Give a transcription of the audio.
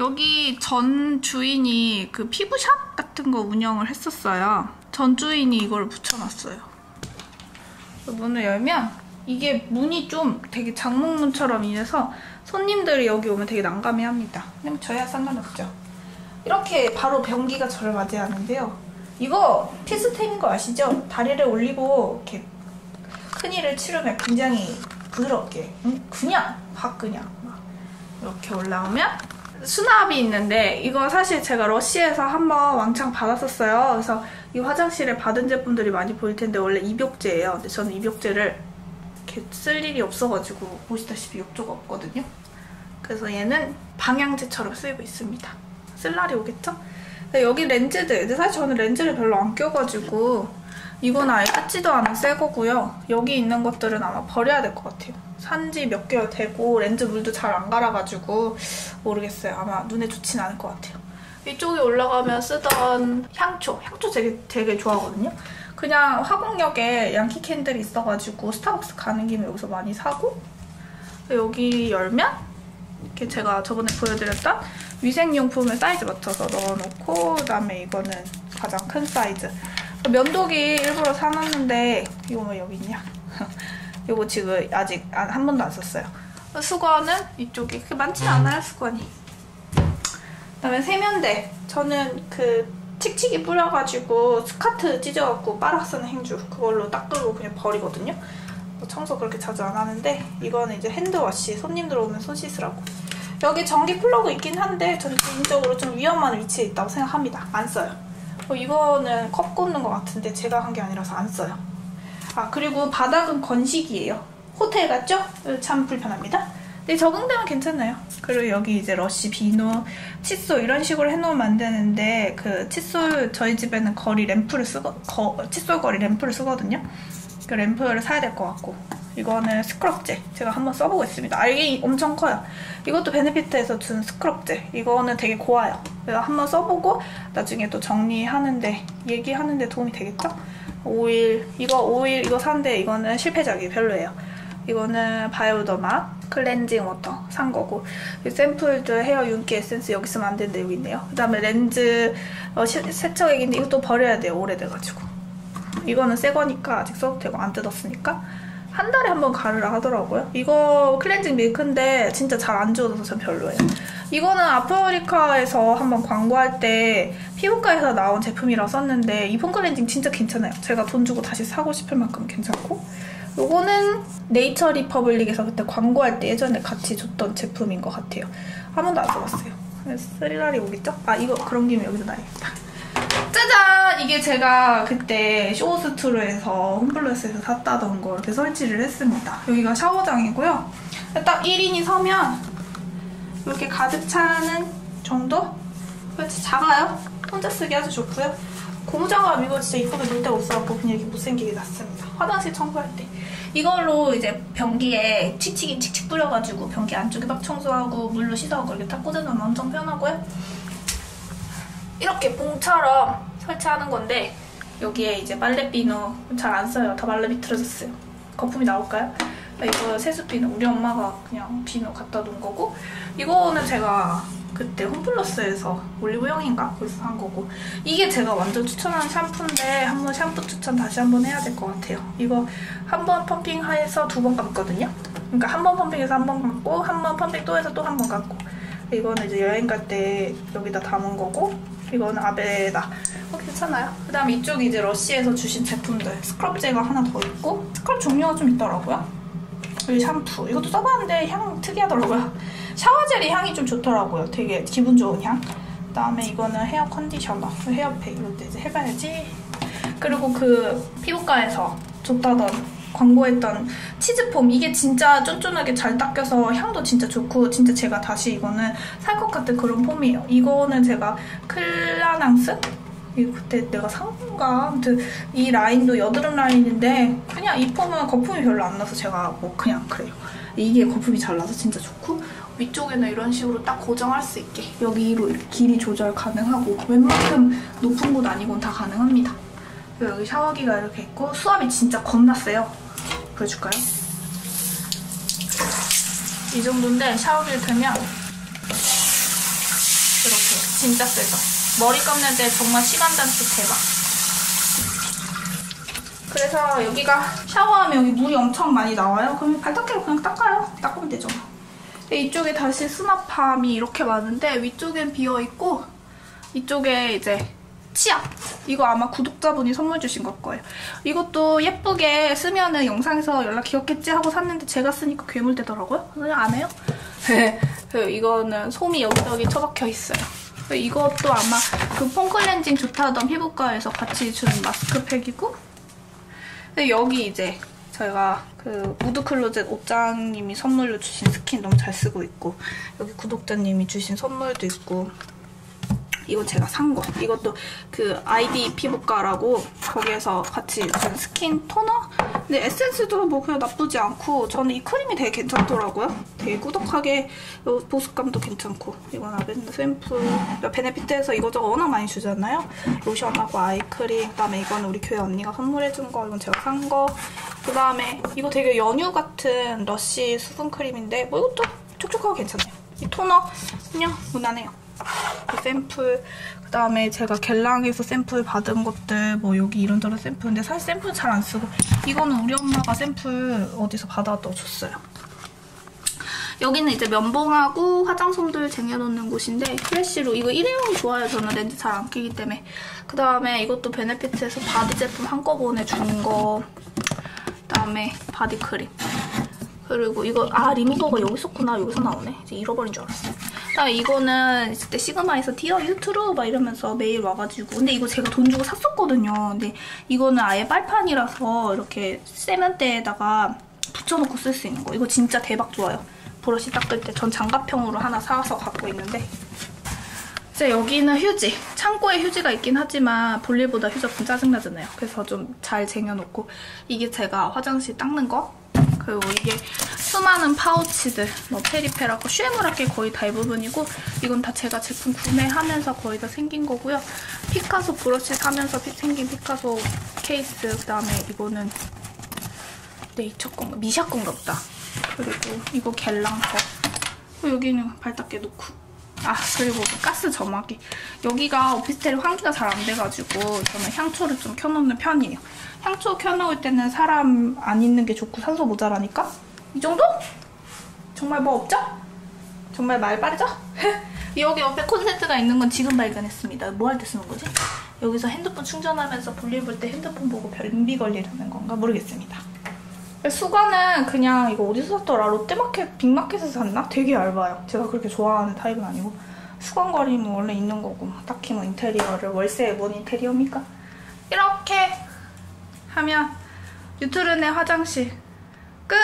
여기 전 주인이 그 피부샵 같은 거 운영을 했었어요. 전 주인이 이걸 붙여놨어요. 문을 열면 이게 문이 좀 되게 장목문처럼 인해서 손님들이 여기 오면 되게 난감해합니다. 근데 저야 상관없죠. 이렇게 바로 변기가 저를 맞이하는데요. 이거 필수템인 거 아시죠? 다리를 올리고 이렇게 큰일을 치르면 굉장히 부드럽게 응? 그냥 확 그냥 막 이렇게 올라오면 수납이 있는데 이거 사실 제가 러시에서 한번 왕창 받았었어요. 그래서 이 화장실에 받은 제품들이 많이 보일 텐데 원래 입욕제예요. 근데 저는 입욕제를 이렇게 쓸 일이 없어가지고 보시다시피 욕조가 없거든요. 그래서 얘는 방향제처럼 쓰이고 있습니다. 쓸 날이 오겠죠? 여기 렌즈들, 근데 사실 저는 렌즈를 별로 안 껴가지고 이건 아예 뜯지도 않은 새 거고요. 여기 있는 것들은 아마 버려야 될 것 같아요. 산지 몇 개월 되고 렌즈 물도 잘 안 갈아가지고 모르겠어요. 아마 눈에 좋진 않을 것 같아요. 이쪽에 올라가면 쓰던 향초, 향초 되게 되게 좋아하거든요. 그냥 화곡역에 양키 캔들이 있어가지고 스타벅스 가는 김에 여기서 많이 사고 여기 열면 이렇게 제가 저번에 보여드렸던 위생용품을 사이즈 맞춰서 넣어놓고 그다음에 이거는 가장 큰 사이즈 면도기 일부러 사놨는데 이거 왜 여기 있냐? 이거 지금 아직 한 번도 안 썼어요. 수건은 이쪽에 그렇게 많진 않아요 수건이. 그다음에 세면대 저는 그 칙칙이 뿌려가지고 스카트 찢어갖고 빨아 쓰는 행주 그걸로 닦으고 그냥 버리거든요. 뭐 청소 그렇게 자주 안 하는데 이거는 이제 핸드워시 손님들 오면 손 씻으라고. 여기 전기 플러그 있긴 한데 저는 개인적으로 좀 위험한 위치에 있다고 생각합니다. 안 써요. 어, 이거는 컵 꼽는 것 같은데 제가 한 게 아니라서 안 써요. 아 그리고 바닥은 건식이에요. 호텔 같죠? 참 불편합니다. 근데 적응되면 괜찮아요. 그리고 여기 이제 러쉬, 비누, 칫솔 이런 식으로 해놓으면 안 되는데 그 칫솔 저희 집에는 거리 램프를 쓰거 거, 칫솔 거리 램프를 쓰거든요. 그 램프를 사야 될 것 같고 이거는 스크럽제 제가 한번 써보고 있습니다. 알이 엄청 커요. 이것도 베네피트에서 준 스크럽제 이거는 되게 고와요. 그래서 한번 써보고 나중에 또 정리하는데 얘기하는데 도움이 되겠죠? 오일 이거 오일 이거 산데 이거는 실패작이 별로예요. 이거는 바이오더마 클렌징 워터 산 거고 샘플드 헤어 윤기 에센스 여기 있으면 안 되는데 여기 있네요. 그 다음에 렌즈 어, 세척액인데 이것도 버려야 돼요. 오래돼가지고 이거는 새 거니까 아직 써도 되고 안 뜯었으니까 한 달에 한 번 갈으라 하더라고요. 이거 클렌징 밀크인데 진짜 잘 안 지워져서 전 별로예요. 이거는 아프리카에서 한번 광고할 때 피부과에서 나온 제품이라 썼는데 이폼 클렌징 진짜 괜찮아요. 제가 돈 주고 다시 사고 싶을 만큼 괜찮고 이거는 네이처 리퍼블릭에서 그때 광고할 때 예전에 같이 줬던 제품인 것 같아요. 한 번도 안 써봤어요. 쓸 날이 오겠죠? 아 이거 그런 김에 여기서 놔야겠다. 짜잔! 이게 제가 그때 쇼호스투르에서 홈플러스에서 샀다던 거 이렇게 설치를 했습니다. 여기가 샤워장이고요. 딱 1인이 서면 이렇게 가득 차는 정도? 그렇지 작아요. 혼자 쓰기 아주 좋고요. 고무장갑 이거 진짜 이쁘게 놀 데가 없어갖고 그냥 이렇게 못생기게 놨습니다. 화장실 청소할 때. 이걸로 이제 변기에 칙칙이 칙칙 뿌려가지고 변기 안쪽에 막 청소하고 물로 씻어가고 이렇게 탁 꽂아놓으면 엄청 편하고요. 이렇게 봉처럼 설치하는 건데 여기에 이제 빨래 비누 잘 안 써요. 다 말라 비틀어졌어요. 거품이 나올까요? 이거 세수 비누 우리 엄마가 그냥 비누 갖다 놓은 거고 이거는 제가 그때 홈플러스에서 올리브영인가 거기서 산 거고 이게 제가 완전 추천하는 샴푸인데 한번 샴푸 추천 다시 한번 해야 될 것 같아요. 이거 한 번 펌핑해서 두 번 감거든요. 그러니까 한 번 펌핑해서 한 번 감고 한 번 펌핑 또 해서 또 한 번 감고 이거는 이제 여행 갈 때 여기다 담은 거고 이거는 아베다. 어, 괜찮아요. 그 다음에 이쪽이 이제 러쉬에서 주신 제품들. 스크럽제가 하나 더 있고 스크럽 종류가 좀 있더라고요. 그리고 샴푸. 이것도 써봤는데 향 특이하더라고요. 샤워젤이 향이 좀 좋더라고요. 되게 기분 좋은 향. 그 다음에 이거는 헤어 컨디셔너. 헤어팩. 이것도 이제 해봐야지. 그리고 그 피부과에서 줬다던 광고했던 치즈폼 이게 진짜 쫀쫀하게 잘 닦여서 향도 진짜 좋고 진짜 제가 다시 이거는 살 것 같은 그런 폼이에요. 이거는 제가 클라낭스? 이거 그때 내가 산 건가? 아무튼 이 라인도 여드름 라인인데 그냥 이 폼은 거품이 별로 안 나서 제가 뭐 그냥 그래요. 이게 거품이 잘 나서 진짜 좋고 위쪽에는 이런 식으로 딱 고정할 수 있게 여기로 이렇게 길이 조절 가능하고 웬만큼 높은 곳 아니곤 다 가능합니다. 여기 샤워기가 이렇게 있고 수압이 진짜 겁나 세요. 보여줄까요? 이 정도인데 샤워기를 틀면 진짜 세죠. 머리 감는데 정말 시간 단축 대박. 그래서 여기가 샤워하면 여기 물이 엄청 많이 나와요. 그럼 발닦개로 그냥 닦아요. 닦으면 되죠. 이쪽에 다시 수납함이 이렇게 많은데 위쪽엔 비어있고 이쪽에 이제 치약. 이거 아마 구독자분이 선물 주신 걸 거예요. 이것도 예쁘게 쓰면은 영상에서 연락 기억했지 하고 샀는데 제가 쓰니까 괴물되더라고요. 그냥 안 해요. 이거는 솜이 여기저기 처박혀 있어요. 이것도 아마 그 폼클렌징 좋다던 피부과에서 같이 준 마스크팩이고 여기 이제 저희가 그 우드클로젯 옷장님이 선물로 주신 스킨 너무 잘 쓰고 있고 여기 구독자님이 주신 선물도 있고 이건 제가 산 거. 이것도 그 아이디 피부과라고 거기에서 같이 준 스킨 토너? 근데 에센스도 뭐 그냥 나쁘지 않고 저는 이 크림이 되게 괜찮더라고요. 되게 꾸덕하게 보습감도 괜찮고 이건 아벤느 샘플 베네피트에서 이거저거 워낙 많이 주잖아요. 로션하고 아이크림 그다음에 이거는 우리 교회 언니가 선물해준 거 이건 제가 산 거. 그다음에 이거 되게 연유 같은 러쉬 수분 크림인데 뭐 이것도 촉촉하고 괜찮네요. 이 토너 그냥 무난해요. 그 샘플 그다음에 제가 겔랑에서 샘플 받은 것들 뭐 여기 이런저런 샘플인데 사실 샘플 잘 안 쓰고 이거는 우리 엄마가 샘플 어디서 받아다 줬어요. 여기는 이제 면봉하고 화장솜들 쟁여놓는 곳인데 프레쉬룩 이거 일회용이 좋아요. 저는. 렌즈 잘 안 끼기 때문에. 그 다음에 이것도 베네피트에서 바디 제품 한꺼번에 준 거. 그다음에 바디 크림. 그리고 이거 아 리무버가 여기 있었구나. 여기서 나오네. 이제 잃어버린 줄 알았어 아 이거는 그때 시그마에서 Dear 유트로 막 이러면서 메일 와가지고. 근데 이거 제가 돈 주고 샀었거든요. 근데 이거는 아예 빨판이라서 이렇게 세면대에다가 붙여놓고 쓸 수 있는 거. 이거 진짜 대박 좋아요. 브러쉬 닦을 때 전 장갑형으로 하나 사와서 갖고 있는데. 이제 여기는 휴지. 창고에 휴지가 있긴 하지만 볼일보다 휴지가 좀 짜증나잖아요. 그래서 좀 잘 쟁여놓고 이게 제가 화장실 닦는 거? 그리고 이게 수많은 파우치들 뭐 페리페라고 슈에무라게 거의 대부분이고 이건 다 제가 제품 구매하면서 거의 다 생긴 거고요. 피카소 브러쉬 사면서 생긴 피카소 케이스 그다음에 이거는 네이처 건가? 미샤 건가 보다. 그리고 이거 갤랑 거. 여기는 발 닦게 놓고 아 그리고 가스 점화기 여기가 오피스텔이 환기가 잘 안 돼가지고 저는 향초를 좀 켜놓는 편이에요 향초 켜놓을 때는 사람 안 있는 게 좋고 산소 모자라니까 이 정도? 정말 뭐 없죠? 정말 말 빠르죠? 여기 옆에 콘센트가 있는 건 지금 발견했습니다 뭐 할 때 쓰는 거지? 여기서 핸드폰 충전하면서 볼일 볼 때 핸드폰 보고 변비 걸리라는 건가 모르겠습니다 수건은 그냥 이거 어디서 샀더라? 롯데마켓, 빅마켓에서 샀나? 되게 얇아요. 제가 그렇게 좋아하는 타입은 아니고 수건거리는 원래 있는 거고 딱히 뭐 인테리어를 월세에 뭔 인테리어입니까? 이렇게 하면 유트른의 화장실 끝!